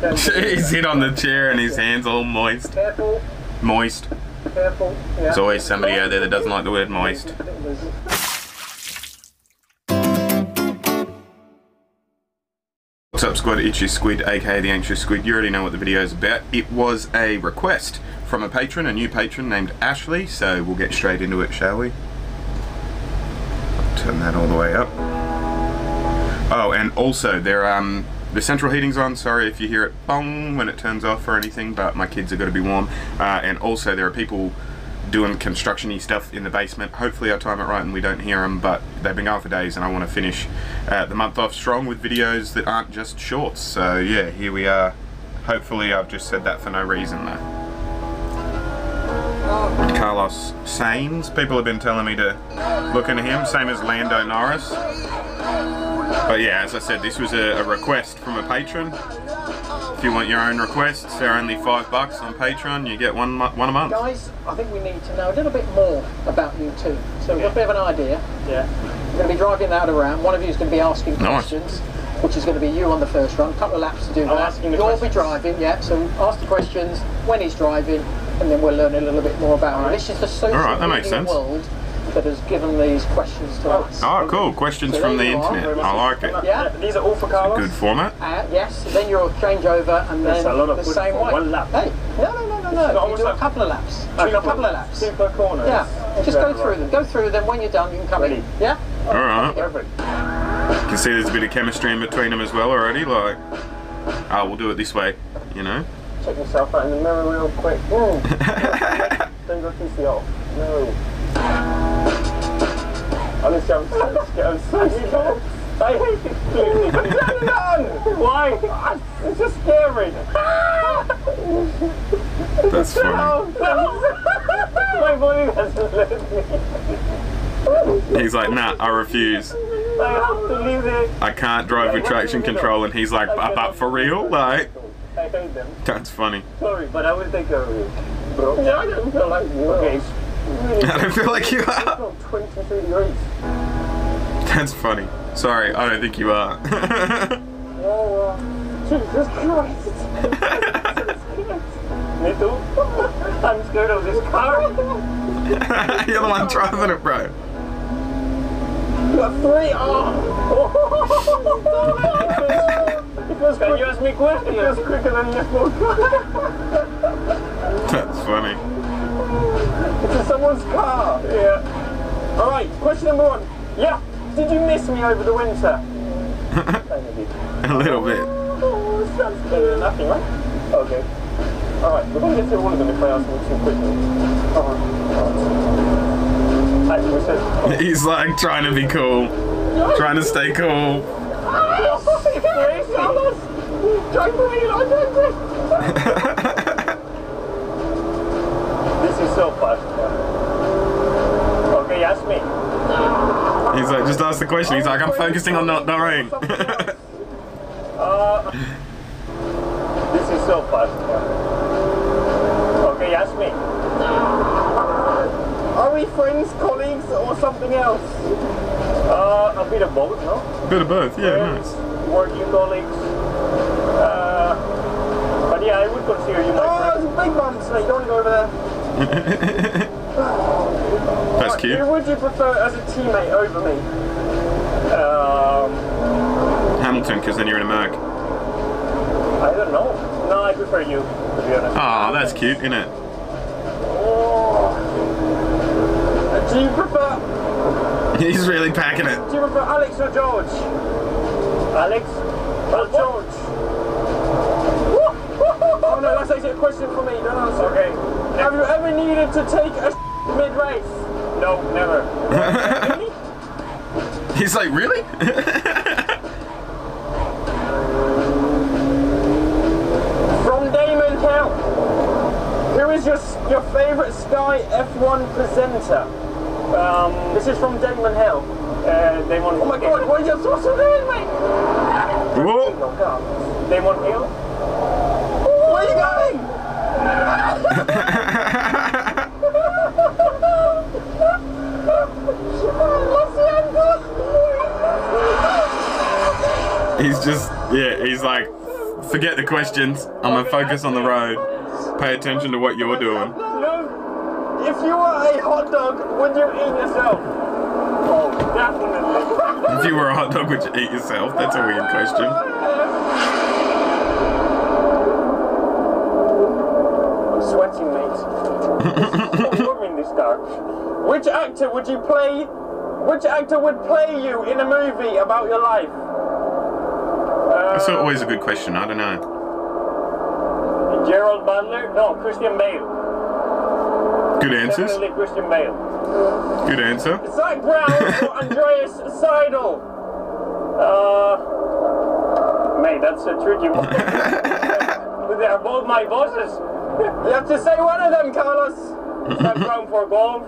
He's hit on the chair and his hands all moist. Careful, Moist. careful. Yeah. There's always somebody out there that doesn't like the word moist. What's up squad, it's your squid, aka the anxious squid. You already know what the video is about. It was a request from a patron, a new patron named Ashley, so we'll get straight into it, shall we? Turn that all the way up. Oh, and also there um the central heating's on. Sorry if you hear it bong when it turns off or anything, but my kids are going to be warm. Uh, and also there are people doing construction-y stuff in the basement. Hopefully I time it right and we don't hear them, but they've been going for days and I want to finish uh, the month off strong with videos that aren't just shorts. So yeah, here we are. Hopefully I've just said that for no reason though. Carlos Sainz, people have been telling me to look into him, same as Lando Norris. But yeah, as I said, this was a, a request from a patron. If you want your own requests, they're only five bucks on Patreon. You get one one a month. Guys, I think we need to know a little bit more about you two. So we've got a bit of an idea. Yeah. We're going to be driving that around. One of you is going to be asking Nice. questions, which is going to be you on the first run. A couple of laps to do I'm that. You'll be driving, yeah. So ask the questions when he's driving, and then we'll learn a little bit more about him. This is the social Alright, that makes sense. world that has given these questions to us. Oh, cool. Questions So from the there you are. internet. I like it. Yeah. These are all for Carlos. Good format. Uh, yes, then you'll change over and then a lot of the same way. one lap. Hey, no, no, no, no, no. You almost do a couple of laps. Two a per- couple of laps. Two per corner. Yeah, just go through right. them. Go through them. When you're done, you can come in. Yeah. All right. Perfect. You can see there's a bit of chemistry in between them as well already. Like, oh, we'll do it this way. You know. Check yourself out in the mirror real quick. Mm. Don't go too slow. No. Honestly, I'm so scared. I'm so scared. I hate this feeling. Turn it on! Why? It's just scary. That's funny. No, no. My body doesn't let me. He's like, nah, I refuse. I have to leave it. I can't drive with traction control, and he's like, but, but for real, like, I hate them. that's funny. Sorry, but I will take care of you. Bro. Yeah, I don't feel like you. Okay. It's Really I don't feel like you are. about 23 degrees. That's funny. Sorry, I don't think you are. Oh, uh, Jesus Christ. Me too. I'm scared of this car. You're the one driving it, bro. You got three. Oh. it was Can you ask me questions? It was quicker than your phone. That's funny. It's in someone's car. Yeah. All right. Question number one. Yeah. Did you miss me over the winter? A little bit. Oh, that's better than nothing, right? Okay. Alright, we're gonna get through all of them if I ask them too quickly. Alright. Alright. Actually, we said. He's like trying to be cool, trying to stay cool. This is so fast. Okay, ask me. He's like, just ask the question. He's like, I'm focusing on not dying. Uh, this is so fast. Okay, ask me. Are we friends, colleagues, or something else? Uh, a bit of both, no? Bit of both, yeah, Friends, nice. working colleagues. Uh, but yeah, I would consider you my Oh, friend. there's a big bump, so you don't go over there. That's Who cute. would you prefer as a teammate over me? Um, Hamilton, because then you're in a Merc. I don't know. No, I prefer you, to be honest. Ah, that's cute, isn't it? Oh. Do you prefer He's really packing it. Do you prefer Alex or George? Alex or George? oh no, that's actually a question for me. Don't answer. Okay. Have you ever needed to take a mid-race? No, never. Really? He's like, really? From Damon Hill. Who is your your favorite Sky F1 presenter? Um, this is from Damon Hill. Uh, Damon. Oh my God! What are you supposed to do, mate? Whoa. Damon Hill. Where are you going? He's just, yeah, he's like forget the questions. I'm gonna focus on the road. Pay attention to what you're doing. If you were a hot dog, would you eat yourself? Oh, definitely. If you were a hot dog, would you eat yourself? That's a weird question. I'm sweating, mate. It's so warm in this dark. Which actor would you play? Which actor would play you in a movie about your life? That's always a good question. I don't know. Gerard Butler? No, Christian Bale. Good answers. Definitely Christian Bale. Good answer. Zak Brown or Andreas Seidl? Uh, mate, that's a tricky one. They're both my bosses. You have to say one of them, Carlos. Zak Brown for golf,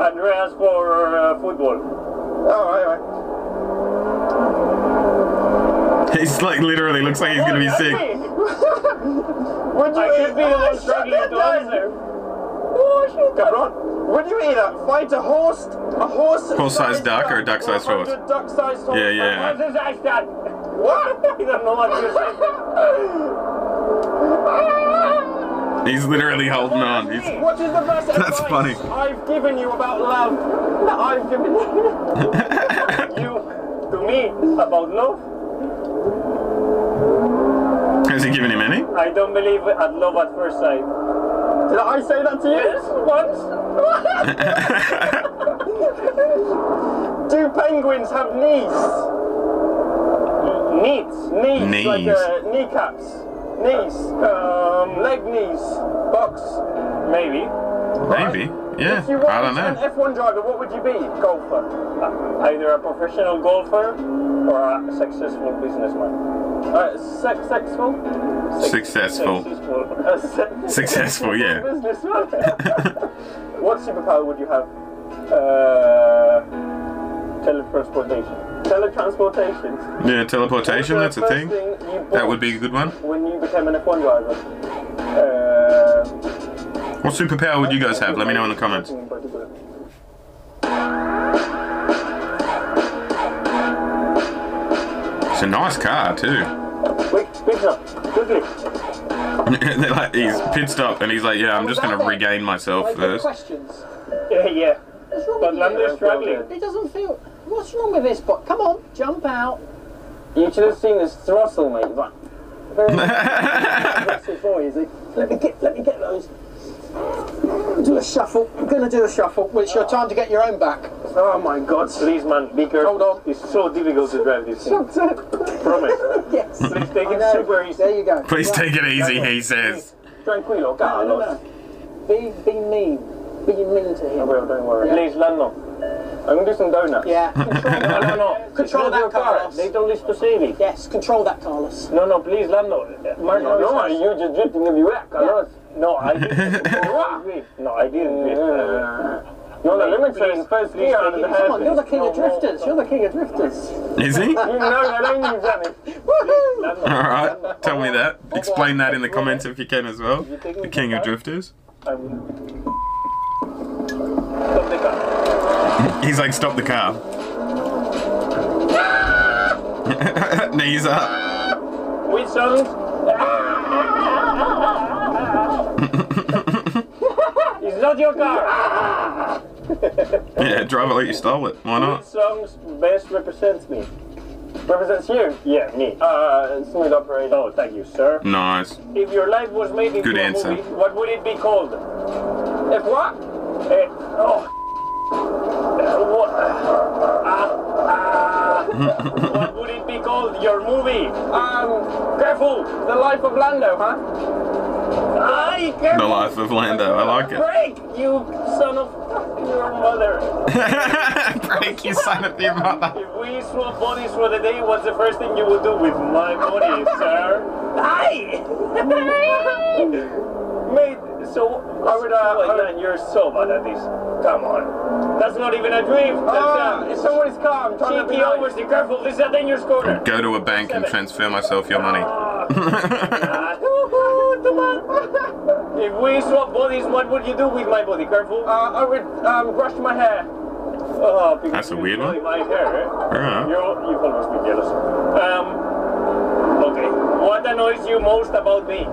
Andreas for uh, football. Oh, right, right. He's like literally looks like he's gonna be sick. Would you I could be the one struggling to answer. Oh, shit, Cabron. Would you either fight a horse, a horse, Horse-sized duck or a duck-sized horse? A duck-sized horse. Yeah, yeah. Horse-sized duck. What? I don't know what you're saying. He's literally holding on. He's, What is the best That's advice funny. I've given you about love? That I've given you to me about love? has he given him any? I don't believe at love at first sight. Did I say that to you? Yes, once. Do penguins have knees? Knees, knees, Knees. like uh, kneecaps, knees, um, leg knees, box, maybe. Maybe. Yeah. If you weren't I don't an. F1 driver, what would you be? Golfer. Uh, either a professional golfer or a successful businessman. Uh, Successful. Successful. Se- Successful, yeah. What superpower would you have? Uh, teletransportation. Teletransportation. Yeah, teleportation. That's a first thing. That would be a good one. When you became an F1 driver. Uh, What superpower would you guys have? Let me know in the comments. A nice car too. Quick, pizza, quickly. They're like he's pit stop and he's like, yeah, I'm just gonna regain myself first. questions. Yeah, yeah. What's wrong But with you? struggling. He doesn't feel. What's wrong with this? But come on, jump out. You should have seen his throttle, mate. Like, very aggressive boy, is he? Let me get, let me get those. Do a shuffle. I'm gonna do a shuffle. Well, it's your time to get your own back. Oh my God! Please, man, be careful. Hold on. It's so difficult to drive this thing. Promise. yes. Please take I it know. super easy. There you go. Please Right. take it easy, he says. Tranquilo, No, no, Carlos. no. Be, be mean. Be mean to him. Well, don't worry. Yeah. Please, Lando. I'm gonna do some donuts. Yeah. Control No, no, no. Control that, your car. Carlos. They don't listen to Savvy. Yes, control that, Carlos. No, no, please, Lando. Marco, No, no, it's- you're just drifting everywhere, Carlos. No, I didn't. no, I didn't drift. No, the limits in first gear under the Come on, you're the king of No, no. drifters. You're the king of drifters. Is he? You know that ain't even funny. Woohoo! Alright, tell me that. Explain that in the comments if you can as well. The king of drifters. I will. Stop the car. He's like, stop the car. Knees up. Which songs? it's not your car. Yeah, drive it like you stole it. Why Which not? songs best represents me? Represents you? Yeah, me. Uh, smooth operator. Oh, thank you, sir. Nice. If your life was made into Good a answer. movie, what would it be called? If what? Eh, oh. Uh, what? Ah, ah. what would it be called? Your movie? Um, careful. The life of Lando, huh? Aye, careful. The life of Lando. I like it. Break, you son of your mother. Break you son of your mother. If we swap bodies for the day, what's the first thing you would do with my body, sir? Aye! Mate, so I would, uh, I would, you're so bad at this. Come on. That's not even a dream. That's Ah, uh, it's somebody's car. I'm trying to be cheeky nice. oversteer. Careful, this is a dangerous corner. Go to a bank and transfer myself your money. Come on. If we swap bodies, what would you do with my body? Careful. Uh, I would um, brush my hair. Oh, That's a weird one. My hair. Yeah. You're, you've almost been jealous. Um, okay. what annoys you most about me?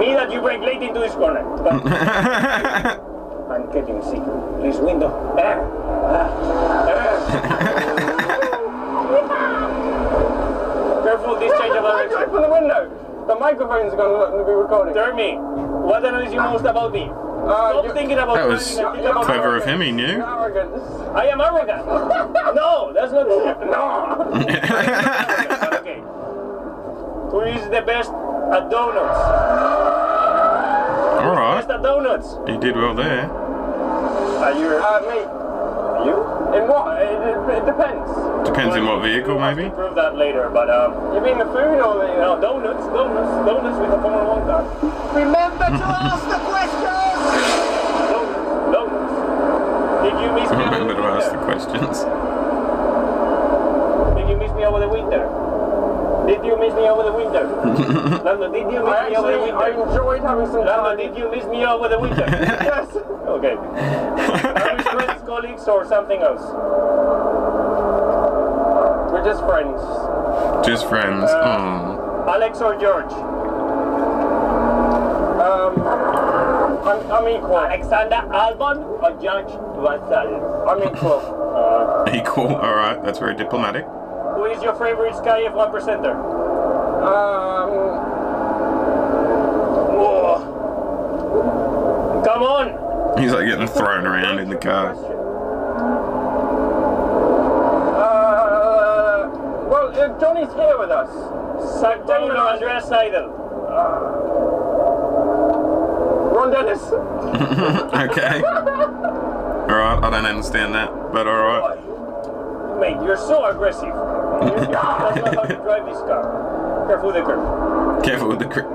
Me that you break late into this corner. I'm getting sick. Please, window. Ah. Ah. Careful, this change of direction. Open the window. The microphone's going to be recording. Dermy, what annoys you most about me? Stop you- thinking about That was driving and think about clever of him, he knew. I am arrogant. no, that's not true. No. okay. Who is the best at donuts? Alright. Best at donuts. He did well there. Are you? Uh, me. you? In what? It, it, it depends. Depends in what vehicle, We'll have maybe. prove that later, but um, You mean the food or the... no, donuts, donuts, donuts with a Formula One car. Remember to ask the questions! Donuts, donuts. Did you miss me Remember to ask the questions. Did you miss me over the winter? Did you miss me over the winter? Lando, did you miss I me over the actually, I enjoyed having some Lando, time. did you miss me over the winter? Yes. Okay. Are we friends, colleagues, or something else? We're just friends. Just friends. Oh. Alex or George? Um, I'm, I'm equal. Alexander Albon or George Russell? I'm equal. Uh, Equal. Alright, that's very diplomatic. who is your favorite Sky F1 presenter? Um, Whoa. Come on! He's like getting thrown around in the car. Well, uh, Johnny's here with us. Zach Taylor or Andreas Seidl? Ron Dennis. okay. Alright, I don't understand that, but alright. Mate, you're so aggressive. That's not how you drive this car. Careful with the curve. Careful with the grip.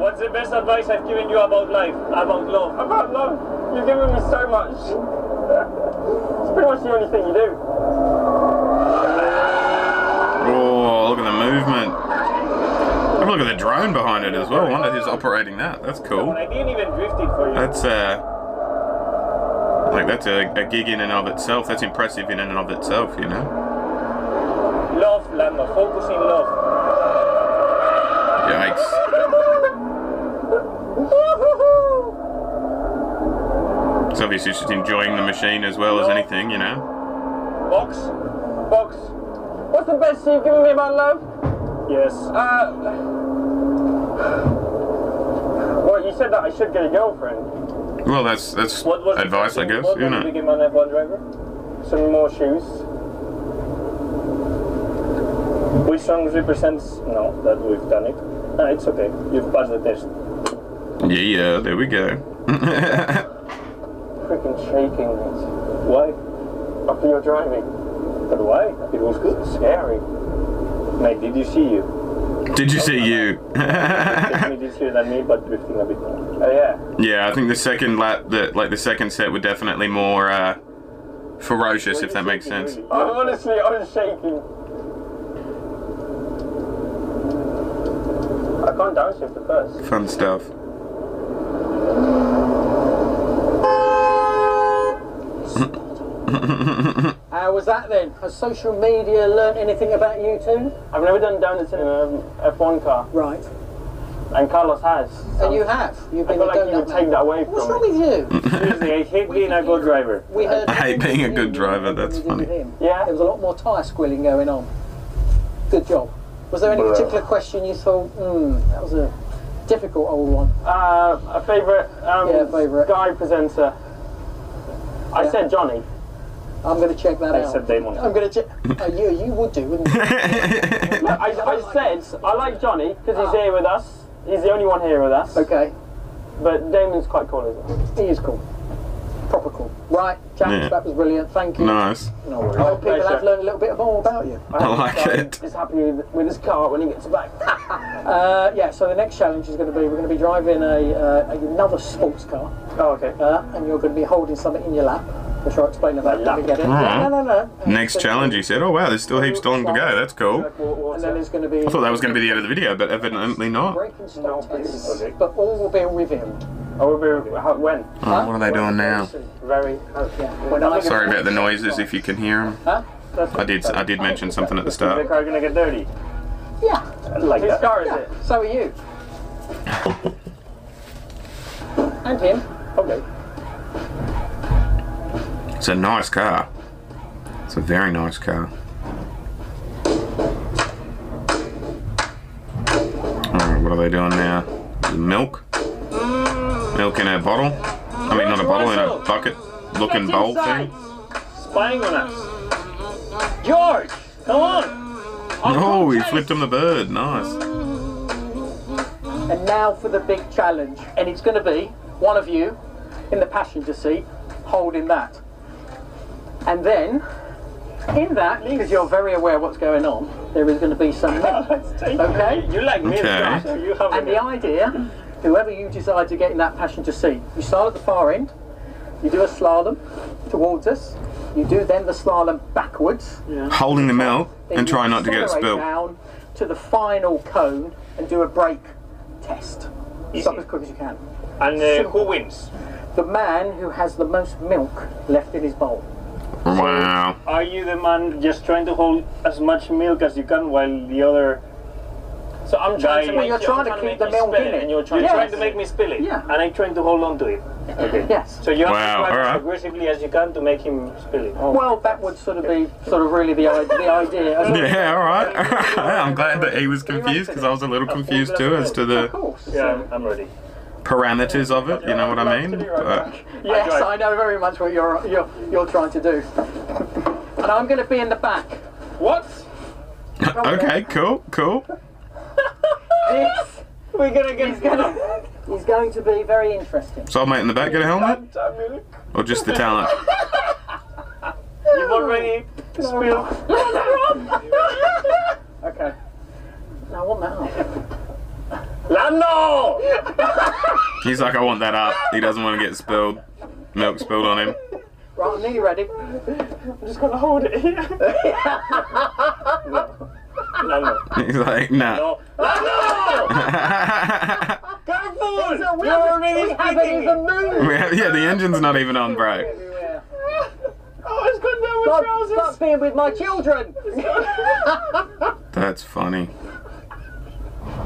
What's the best advice I've given you about life? About love? About love, you've given me so much. it's pretty much the only thing you do. oh, look at the movement. Have a look at the drone behind it as well. I wonder who's operating that. That's cool. I didn't even drift it for you. That's uh like that's a, a gig in and of itself. That's impressive in and of itself, you know. Love, Lando. Focus in love. Yikes. It's obviously just enjoying the machine as well as anything, you know. Box? Box. What's the best you've given me about love? Yes. Uh, well, you said that I should get a girlfriend. Well, that's that's What was advice, I guess. What You was the know. big man F1 driver? Some more shoes. Which song represents? No, that we've done it. Ah, it's okay. You've passed the test. Yeah, there we go. Freaking shaking. Why? After you're driving. But why? It was good. Scary. Mate, did you see you? Did you see you? Definitely this year than me, but drifting a bit more. Oh yeah. yeah, I think the second lap, the like the second set, were definitely more uh, ferocious, if that makes sense. Really? I'm honestly, I was shaking. I can't downshift the first. Fun stuff. How was that then? Has social media learnt anything about you two? I've never done donuts in an F1 car, Right. and Carlos has. And you have. You've been I been feel a like you donut would take man. that away What's wrong with you? Seriously, I hate being a good driver. We heard I hate being a good driver, that's we funny. with him. Yeah. There was a lot more tyre squealing going on. Good job. Was there any particular question you thought, hmm, that was a difficult old one? Uh, a favourite um, Yeah, favourite. Sky presenter. I Yeah. said Johnny. I'm going to check that I out. said Damon. I'm going to check. Oh, you, you would do, wouldn't you? I, I said I like Johnny because he's here with us. He's the only one here with us. Okay. But Damon's quite cool isn't He He is cool. Proper cool. Right, James, Yeah. that was brilliant. Thank you. nice. No worries. I hope people pleasure. have learned a little bit more about you. I like hope it. He's happy with, with his car when he gets back. Uh, yeah, so the next challenge is going to be we're going to be driving a, uh, another sports car, oh, okay. uh, and you're going to be holding something in your lap, which I'll explain about when we get it. Alright. No, no, no. no. Next challenge, he said. Oh wow, there's still heaps still long to go. That's cool. And then there's going to be I thought that was going to be the end of the video, but evidently not. breaking stop No, tests, okay. but all will be revealed. Oh, how, when? Oh, what are they doing now? Very. Yeah, Sorry about the noises if you can hear them. Huh? I did I did mention something at the Is the start. car gonna get dirty? Yeah, Like Whose that. car is yeah. it? So are you. and him. Okay. It's a nice car. It's a very nice car. Alright, what are they doing now? Milk? Mm. Milk in a bottle? I mean, not a bottle, in a bucket looking bowl thing. Spying on us. George, come on. Oh, he flipped him the bird. Nice. And now for the big challenge. And it's going to be one of you in the passenger seat holding that. And then, in that, because you're very aware what's going on, there is going to be some milk. Okay? You like me, Okay. so you have And the idea, whoever you decide to get in that passenger seat, you start at the far end, you do a slalom towards us, you do then the slalom backwards, Holding the milk and you try not to get it spilled. down to the final cone and do a brake test. Stop as quick as you can. And uh, who wins? The man who has the most milk left in his bowl. Wow. Are you the man just trying to hold as much milk as you can while the other? So I'm trying to make you're you- trying to keep the milk in it, it. and you're trying, Yes. trying to make me spill it. Yeah. And I'm trying to hold on to it. Okay. Yes. So you have Wow, to drive alright. as aggressively as you can to make him spill it. Well, that would sort of be sort of really the, the idea. As Yeah, alright. I'm glad that he was confused because I was a little confused too as to the. Of the course. Yeah, I'm, I'm ready. Parameters of it, you know what I mean? But, Yes. I know very much what you're you're, you're trying to do. And I'm going to be in the back. What? okay, cool, cool. This We're gonna get is going to, is going to be very interesting. Soulmate in the back, get a helmet? Or just the talent? You've already spilled. Okay. Now I want that up. Lando! He's like, I want that up. He doesn't want to get spilled. Milk spilled on him. Right, I'm nearly ready. I'm just gonna hold it here. Lando. He's like, nah. No. Lando! Careful! We You're haven't, already we haven't even moved. Have- yeah, the engine's not even on, bro. Oh, it's gone down with Stop, trousers. stop being with my children. That's funny.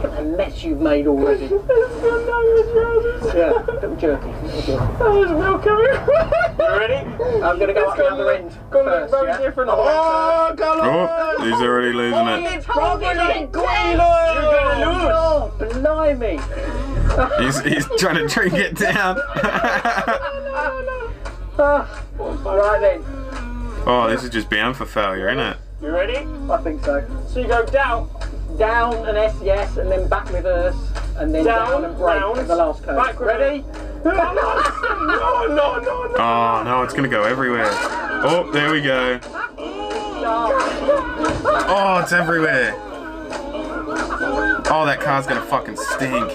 A mess you've made already. It's gone down. Yeah, little jerky. Little jerky. Oh, there's milk everywhere. You ready? I'm going to go It's up the other end. Gonna first, very yeah? different. Oh, come on! Oh, he's already losing Hold it. it properly, You're Guido! Oh, blimey. He's, he's trying to drink it down. Ah, right then. oh, this is just bound for failure, isn't it? You ready? I think so. So you go down, Down and S, yes, and then back reverse, and then down, down, and brake round, at the last curve. back Ready? no, no, no, no. Oh, no, it's going to go everywhere. Oh, there we go. Oh, it's everywhere. Oh, that car's going to fucking stink.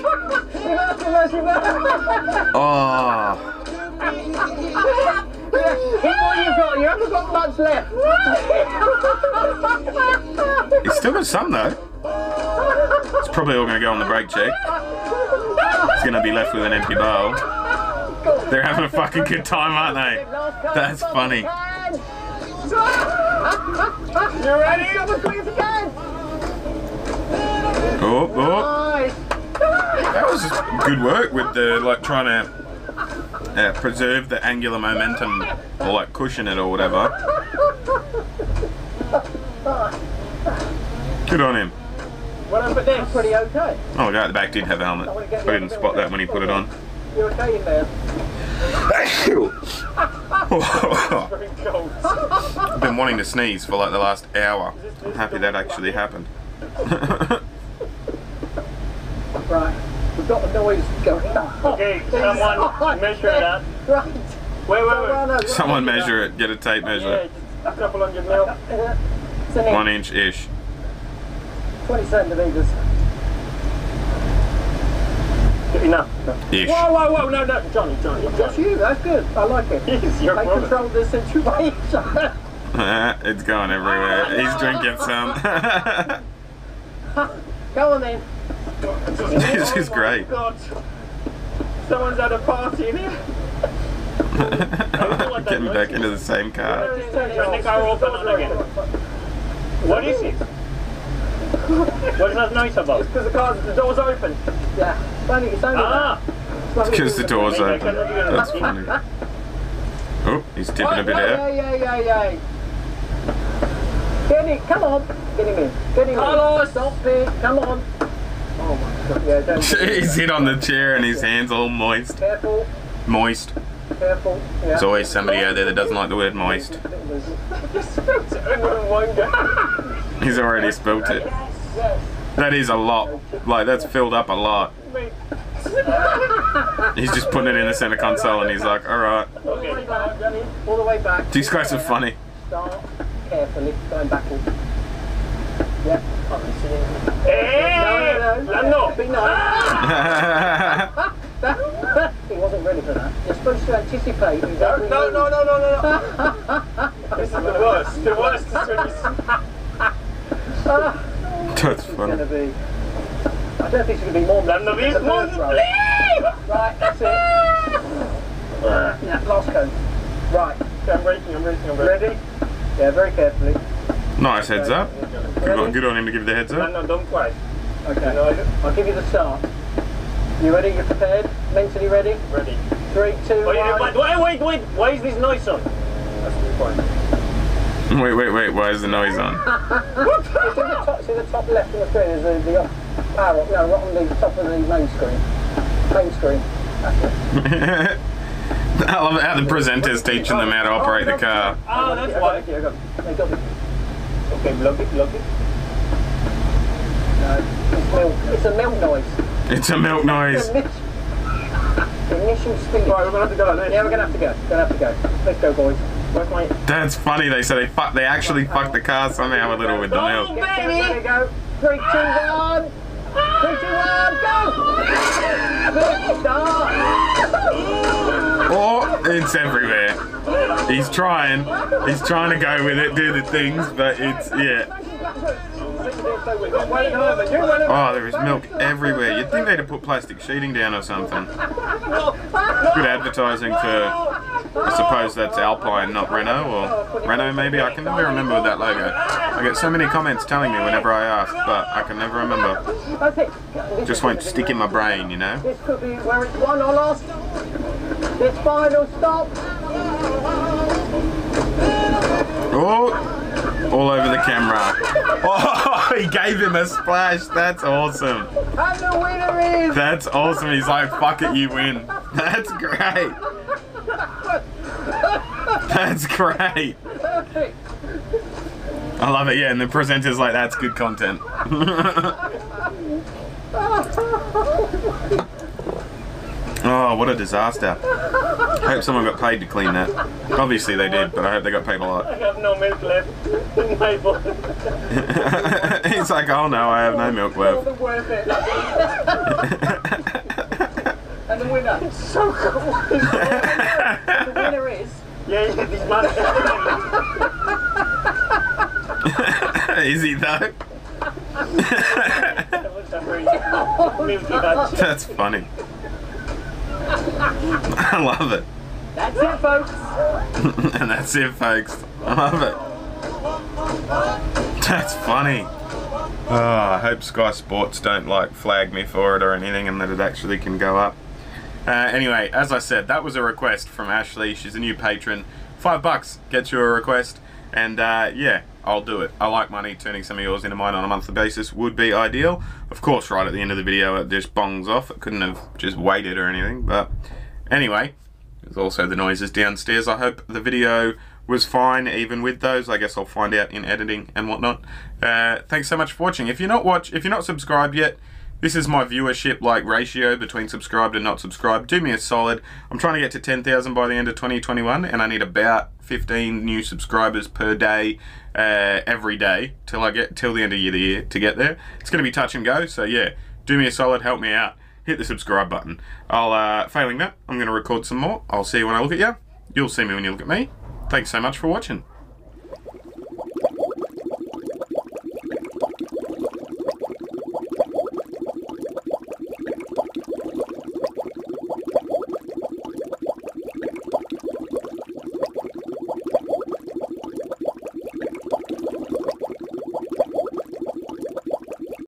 Oh. You've got. You haven't got much left. Oh. He's still got some, though. It's probably all going to go on the brake check. He's going to be left with an empty bowl. They're having a fucking good time, aren't they? That's funny. you ready? Stop as quick as you can. Oh, oh. That was good work with the, like, trying to uh, preserve the angular momentum or, like, cushion it or whatever. Good on him. What up with this? Pretty okay. Oh, the guy at the back did have a helmet. I didn't spot that when he put it on. You're okay in there. Very cold. I've been wanting to sneeze for like the last hour. I'm happy that actually happened. Right. We've got the noise going on. Okay, someone measure that. Right. Wait, wait, wait. Someone measure it. Get a tape Yeah, measure. just a couple hundred mil. It's One inch. inch ish. 20 centimetres. Enough. Ish. Whoa, whoa, whoa, no, no, Johnny, Johnny, That's Johnny. you. That's good. I like it. It's your They problem. control the situation. it's going everywhere. He's drinking some. Go on then. this is oh, great. God. Someone's at a party in here. Getting back into the same car. The car open on again. What is it? What's that noise about? Because the car, the door's open. Yeah. It's only, it's only Ah! that. It's nothing to Because the door's open. That's funny. Oh, he's tipping a bit Yeah, out. yeah, yeah, yeah. yeah. Get him, come on. Get him in. Get him Carlos! in. Stop it, come on. Oh my god, yeah, don't He's hit on the chair and his hands all moist. Careful, Moist. careful. Yeah. There's always somebody out there that doesn't like the word moist. He's already spilt it. That is a lot. Like, that's filled up a lot. He's just putting it in the center console and he's like, alright. All the way back, All the way back. These guys are funny. Carefully, going backwards. Yeah. Hey! No, no, no. Be nice. he wasn't ready for that. You're supposed to anticipate. No, no, no, no, no, no. this is the worst. The worst is when you That's It's Gonna be. I don't think it's going to be more than Lando, please, the first row. Right, that's it. Yeah, last cone. Right, I'm braking, I'm braking, I'm braking. ready? Yeah, very carefully. Nice heads up. Good on, good on him to give the heads up. Lando, don't cry. Okay. No, I'll give you the start. You ready? You prepared? Mentally ready? Ready. Three, two, Wait, one. wait, wait, wait, wait. Why is this noise on? That's the point. Wait, wait, wait. Why is the noise on? See the top, see the top left of the screen is the, the up arrow. No, right on the top of the main screen. Main screen. That's it. I love how the presenter's teaching them how to operate the car. Ah, that's I got why. got it. I. Okay, block it, block it. No, it's milk. It's a milk noise. It's a milk noise. The initial speed. Right, we're gonna have to go. Yeah, we're gonna have to go. Gonna have to go. Let's go, boys. That's funny. They said they fuck. They actually fucked the car somehow a little with the set, ready, go. Three, two, one. Three, two, one, go! Oh, it's everywhere. He's trying. He's trying to go with it, do the things, but it's yeah. Oh, there is milk everywhere. You'd think they'd have put plastic sheeting down or something. Good advertising for. I suppose that's Alpine, not Renault, or Renault maybe. I can never remember that logo. I get so many comments telling me whenever I ask, but I can never remember. Just won't stick in my brain, you know. This could be where it's won or lost. It's final stop. Oh, all over the camera. Oh, he gave him a splash. That's awesome. And the winner is. That's awesome. He's like, fuck it, you win. That's great. That's great. I love it, yeah. And the presenter's like, that's good content. oh, what a disaster. I hope someone got paid to clean that. Obviously they did, but I hope they got paid a lot. I have no milk left in my bottle. He's like, oh no, I have no milk left. Wasn't worth it. and the winner. so cool. The winner is. Yeah, yeah. Is he though? That's funny. I love it. That's it, folks. and that's it, folks. I love it. That's funny. Oh, I hope Sky Sports don't like flag me for it or anything, and that it actually can go up. Uh, anyway, as I said, that was a request from Ashley. She's a new patron. Five bucks gets you a request, and uh, yeah, I'll do it. I like money. Turning some of yours into mine on a monthly basis would be ideal. Of course, right at the end of the video, it just bongs off. It couldn't have just waited or anything, but anyway, there's also the noises downstairs. I hope the video was fine even with those. I guess I'll find out in editing and whatnot. Uh, thanks so much for watching. If you're not watch, if you're not subscribed yet, this is my viewership like ratio between subscribed and not subscribed. Do me a solid. I'm trying to get to 10,000 by the end of 2021, and I need about 15 new subscribers per day, uh, every day till I get till the end of the year to get there. It's going to be touch and go. So yeah, do me a solid. Help me out. Hit the subscribe button. I'll uh, failing that, I'm going to record some more. I'll see you when I look at you. You'll see me when you look at me. Thanks so much for watching.